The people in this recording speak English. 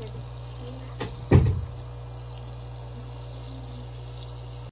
kid.